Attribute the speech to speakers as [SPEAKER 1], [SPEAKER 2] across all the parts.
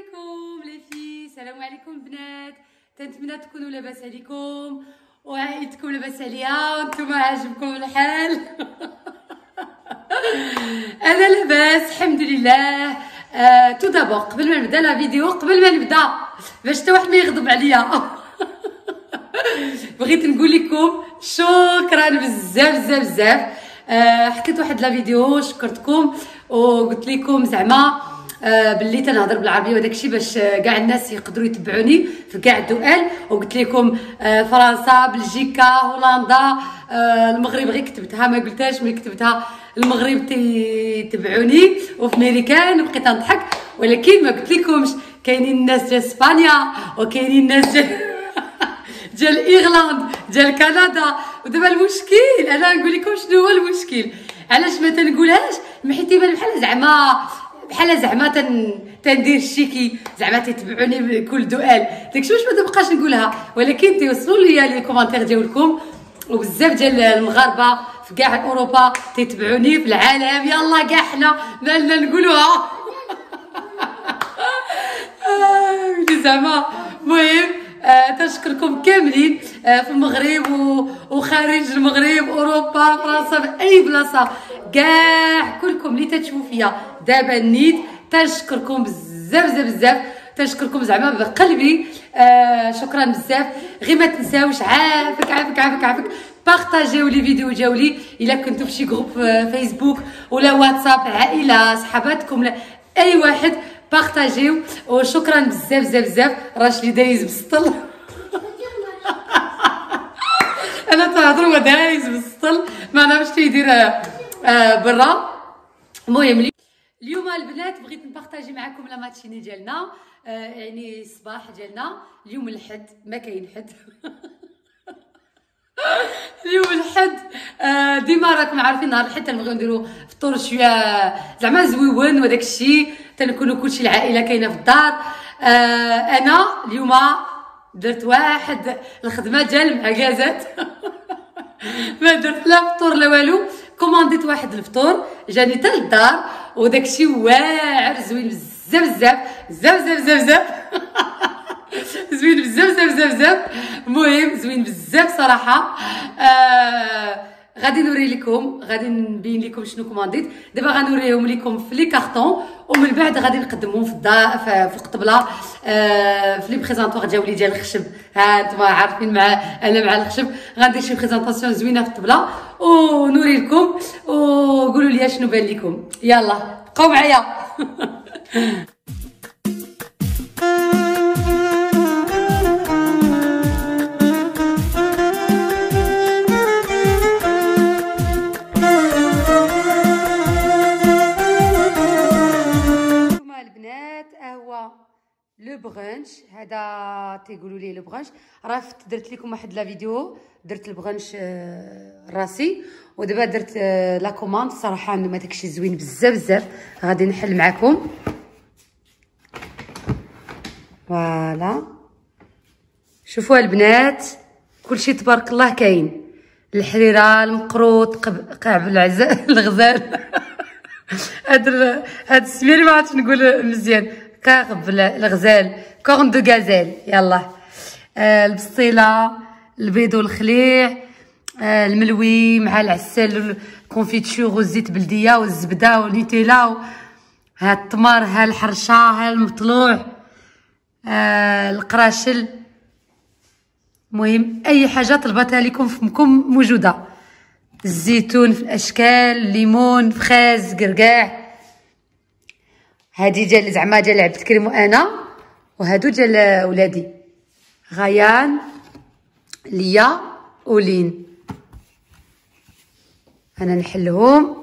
[SPEAKER 1] عليكم لي في السلام عليكم البنات تنتمنى تكونوا لاباس عليكم. وعائلتكم لاباس عليا وأنتم عاجبكم الحال. أنا لاباس الحمد لله. آه، tout d'abord قبل ما نبدا la vidéo قبل ما نبدا باش حتى واحد ما يغضب عليا. بغيت نقول لكم شكرا بزاف بزاف بزاف. آه، حكيت واحد la vidéo شكرتكم. وقلت لكم زعما آه، باللي تنهضر بالعربية وداك الشيء باش كاع الناس يقدروا يتبعوني في كاع الدول وقلت لكم آه، فرنسا بلجيكا هولندا آه، المغرب غير كتبتها ما قلتهاش ملي كتبتها. المغرب تيتبعوني وفي ميريكان وبقيت نضحك. ولكن ما قلت لكمش كاينين الناس ديال إسبانيا وكاينين الناس ديال ديال ايرلند ديال كندا ودابا المشكل أنا نقول لكم شنو هو المشكل؟ علاش ما تنقولهاش؟ حيت يبان بحال زعما بحال زعما تن تندير الشيكي زعما تتبعوني بكل دؤال داكشي واش ما تبقاش نقولها. ولكن تيوصلوا لي لي كومونتير ديالكم. وبزاف ديال المغاربة في كاع أوروبا تيتبعوني في العالم. يلا كاع حنا مالنا نقولوها. زعما. المهم آه تشكركم كاملين آه في المغرب وخارج المغرب أوروبا فرنسا في أي بلاصة. كاع كلكم اللي تتشوفوا فيا. دابا نيت. تنشكركم بزاف بزاف بزاف. تنشكركم زعما بقلبي. آه شكرا بزاف. غير ما تنساوش عافاك عافاك عافاك عافاك. بارطاجيو les vidéos جاولي. إلا كنتو في شي groupe فيسبوك ولا واتساب عائلة صحاباتكم أي واحد بارطاجيو. وشكرا بزاف بزاف بزاف. راشدي دايز بالسطل أنا تهضر ودايز بالسطل ما نعرفش يدير آه برا. المهم اليوم البنات بغيت نبارطاجي معكم لا ماتشيني ديالنا آه يعني الصباح ديالنا. اليوم الحد ما كاين حد. اليوم الحد آه ديما راكم عارفين نهار الحد تنبغيو نديرو فطور شوية زعما زويون وداك الشيء تنكونوا كلشي العائلة كاينة في الدار. آه أنا اليوم درت واحد الخدمة ديال المعكازات ما درت لا فطور لا والو. كومانديت واحد الفطور جاني حتى للدار. وداكشي واعر زوين بزاف بزاف بزاف بزاف بزاف بزاف. زوين بزاف بزاف بزاف بزاف. المهم زوين بزاف صراحة. آه غادي نوري لكم غادي نبين لكم شنو كومانديت دابا غنوريهم لكم في les cartons ومن بعد غادي نقدمهم في الدار في الطبله آه في les présentoirs ديالي ديال الخشب. ها أنتم عارفين مع أنا مع الخشب. غندير شي présentation زوينة في الطبله ونوري لكم وقولوا لي شنو بان لكم؟ يلا بقاو معايا brunch هذا تيقولوا لي le brunch راه درت لكم واحد la vidéo. درت ال brunch آه، راسي. ودابا درت آه، la commande صراحة هذاك الشيء زوين بزاف بزاف. غادي نحل معكم. voilà. شوفوا البنات كلشي تبارك الله كاين. الحريرة المقروط كعب الغزال كعب الغزال. هاد هاد السمير ما عرفتش نقول مزيان. كعب الغزال corne de gazelle يلا. آه البسطيلة البيض والخليع آه الملوي مع العسل ال confiture والزيت بلدية والزبدة والنيتيلا ها التمر ها الحرشة ها المطلوع. آه القراشل. المهم أي حاجة طلبتها لكم فمكم موجودة. الزيتون في الأشكال الليمون فخاز قرقاع. هادي ديال زعما ديال عبد الكريم وأنا وهادو ديال ولادي. غيان ليا ولين أنا نحلهم.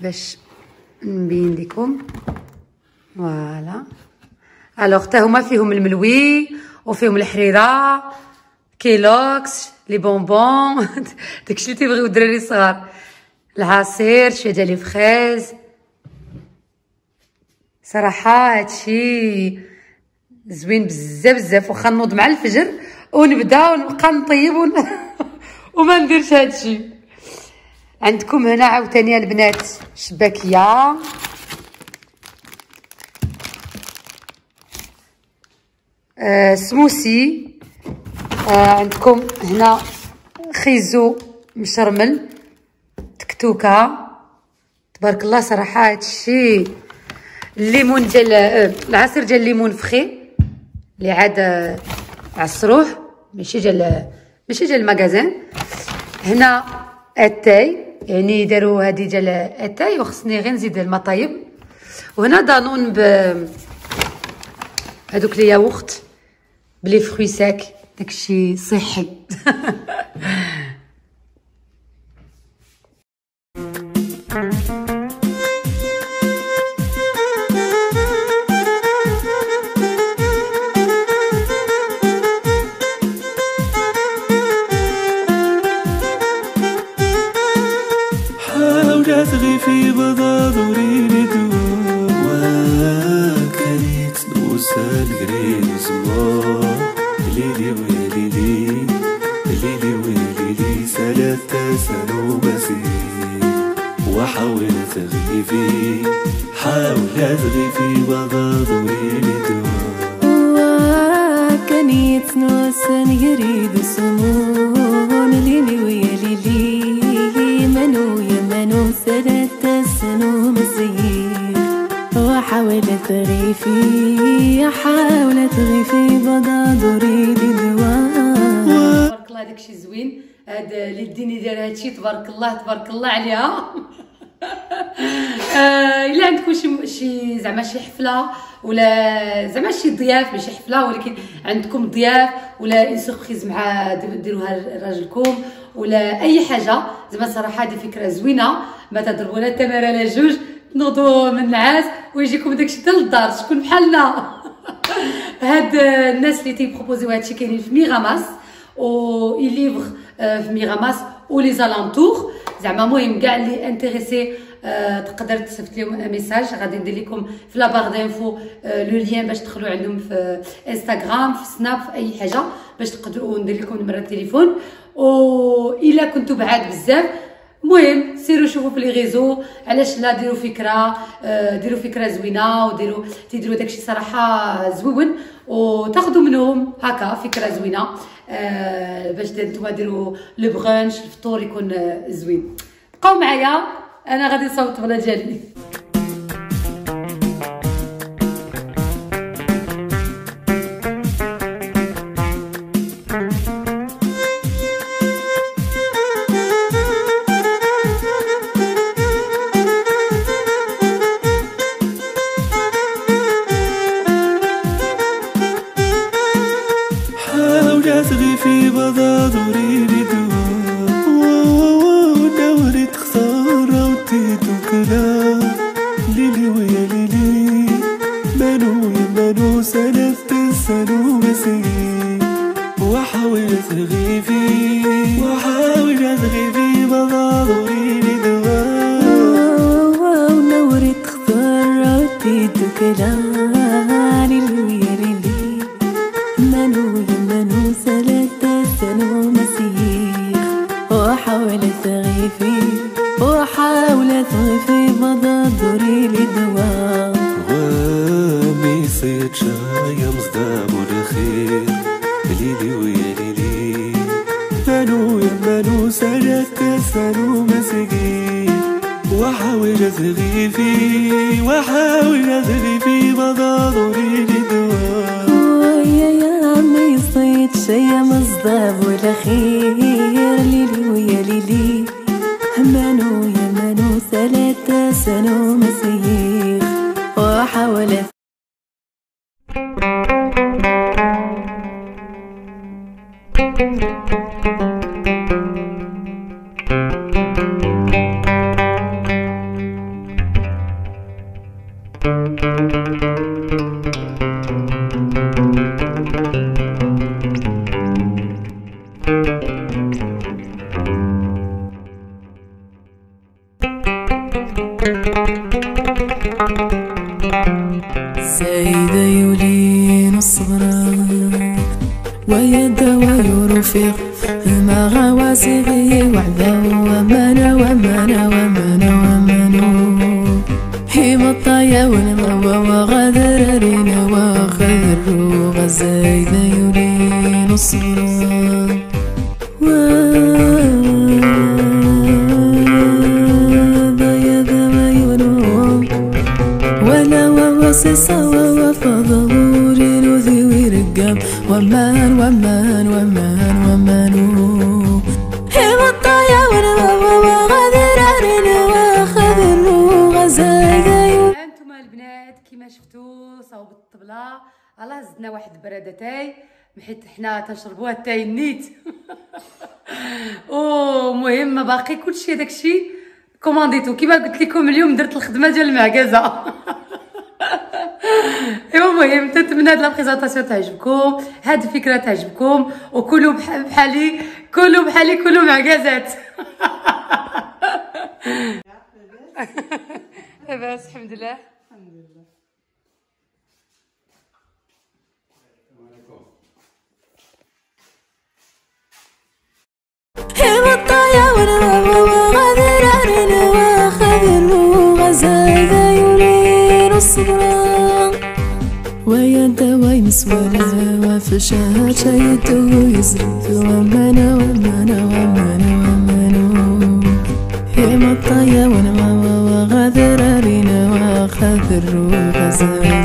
[SPEAKER 1] باش نبين لكم. فوالا. alors حتى هما فيهم الملوي وفيهم الحريرة كيلوكس les bonbons. داكشي اللي تيبغيو الدراري الصغار. العصير شوية ديال ال fraise صراحة هادشي زوين بزاف بزاف واخا نوض مع الفجر ونبدا ونبقى نطيب ون... وما نديرش هادشي. عندكم هنا عاوتاني البنات شباكية. آه سموسي. آه عندكم هنا خيزو مشرمل. تكتوكه تبارك الله صراحة هادشي الليمون ديال العصير ديال الليمون فخي اللي عاد عصروه ماشي ديال ماشي ديال المغازان هنا أتاي يعني داروا هذه ديال أتاي وخصني غير نزيد المطايب. وهنا دانون ب هذوك لي ياغورت بلي فروي ساك داكشي صحي.
[SPEAKER 2] تغي في بضاد وريني
[SPEAKER 3] كان يتنوسن يريد سمون ليلي ويا ليلي منو يا منو ثلاثة سنو مزير وحاول تغيفي حاول تغيفي بدا دوريدي دواء
[SPEAKER 1] تبارك الله داكشي زوين. هاد اللي ديني دايره هادشي تبارك الله تبارك الله عليها. إلا عندكم شي شي زعما شي حفلة ولا زعما شي ضياف ماشي حفلة ولكن عندكم ضياف ولا une surprise مع ديروها لراجلكم ولا أي حاجة. زعما صراحة هذه فكرة زوينة. ما تضربوا لا تماره لا جوج تنوضوا من النعاس ويجيكم داكشي حتى للدار. شكون بحالنا؟ هاد الناس اللي تيبروبوزيو هادشي كاينين في Miramas و ils livrent في Miramas و les alentours زعما المهم كاع اللي intéressé آه، تقدر تصيفط لهم message غادي ندير لكم في la barre d'infos آه، le lien باش تدخلوا عندهم في انستغرام في سناب في أي حاجة باش تقدروا ندير لكم نمره التليفون و إلا كنتو بعاد بزاف المهم سيروا شوفوا في les réseaux علاش لا ديروا فكرة آه، ديروا فكرة زوينة وديروا تيديروا داكشي صراحة زوين وتاخذوا منهم هكا فكرة زوينة آه، باش نتوما ديروا لو برانش الفطور يكون آه، زوين. بقاو معايا أنا غادي نصوت بلا ديالي
[SPEAKER 3] لويا ليلي منو منو ثلاثة سنو مسيح وحاول تغيفي وحاول تغيفي بضا دوري لي دواء
[SPEAKER 2] وامي صيد شاية مصدام الخير ليلي ويا ليلي منو منو سجدت سنو وحاول تغيفي وحاول تغيفي مضاضري لدواء
[SPEAKER 3] ويا يا عمي صيد شيا مصداب ولا خير ليلي ويا ليلي. منو يا منو ثلاثة سنو مسيح وحاولت سيدة ويدا ويرفق. ما غواسغي وعدا ومانا ومانا ومانو هي مطايا ونما وغادر رينا وخير غزايد ذا يولون ولا ذي ورقام ومان ومان ومان ومان يولين
[SPEAKER 1] أنتم البنات كيما شفتوا صوب الطبلة الله زدنا واحد البرادتاي حيت حنا تنشربوها التاي نيت. أو مهم باقي كلشي داكشي كومانديتو كيما قلت لكم اليوم درت الخدمة ديال المعكازه المهم تنتمنى هاد la présentation تعجبكم هاد الفكرة تعجبكم وكلوا بح- بحالي كلوا بحالي كلوا معكازات لاباس الحمد لله.
[SPEAKER 3] هي مطايا وفشاها شايدو يزرد ومانا ومانا ومانا ومانا هي مطايا ونما وغادر رينا وخير غزايد يولين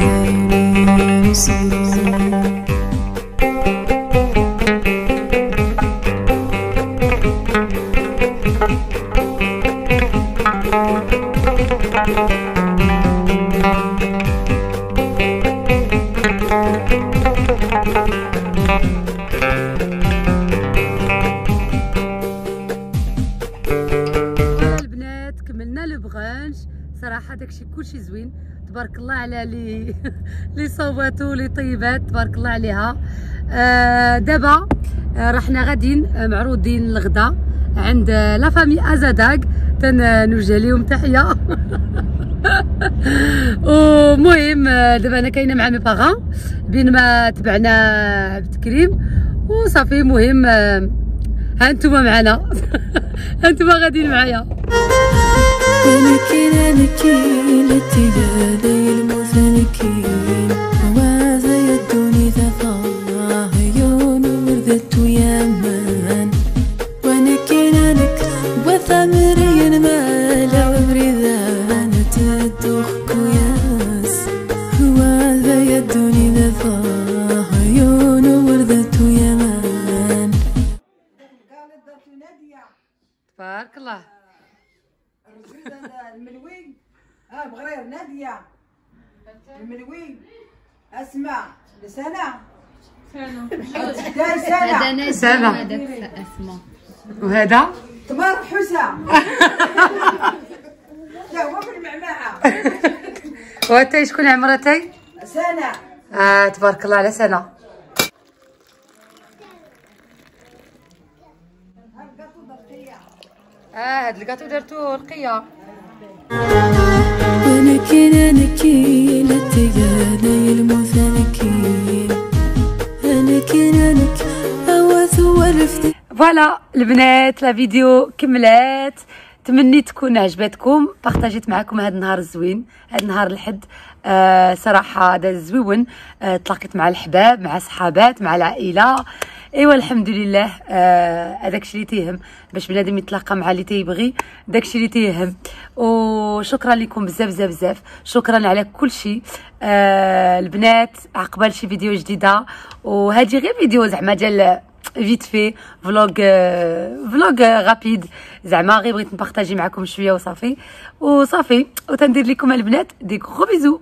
[SPEAKER 1] لي صوباتو لي طيبات تبارك الله عليها. آه دابا آه رحنا غاديين آه، معروضين الغدا عند آه، لا فامي ازاداك تنوجه ليهم تحية. ومهم آه، دابا أنا كاينة مع مي باغون بين ما تبعنا عبد الكريم. وصافي مهم آه، ها أنتم معنا. أنتم غاديين معايا.
[SPEAKER 4] الملوي ها بغرير نادية. الملوي أسمع لسنة سنة. سنة.
[SPEAKER 1] سنة. وهذا؟
[SPEAKER 4] تمر حسة لا هو بالمعمعة
[SPEAKER 1] وهاتي شكون عمرتي
[SPEAKER 4] سنة.
[SPEAKER 1] آه تبارك الله على سنة. آه هاد الكاطو درتو voilà البنات la vidéo كملات. تمنيت تكون عجبتكم. partagيت معكم هذا النهار الزوين هذا النهار الحد. آه صراحة هذا زويون آه تلاقيت مع الحباب مع صحابات مع العائلة. إيوا الحمد لله. آه هذاك الشيء اللي تيهم باش بنادم يتلاقى مع اللي تيبغي داك الشيء اللي تيهم. وشكرا لكم بزاف بزاف بزاف. شكرا على كل شيء آه البنات عقبال شي فيديو جديدة. وهذه غير فيديو زعما ديال vite fait vlog vlog rapide زعما غير بغيت نpartager معكم شوية وصافي. وصافي وتندير لكم البنات des gros bisous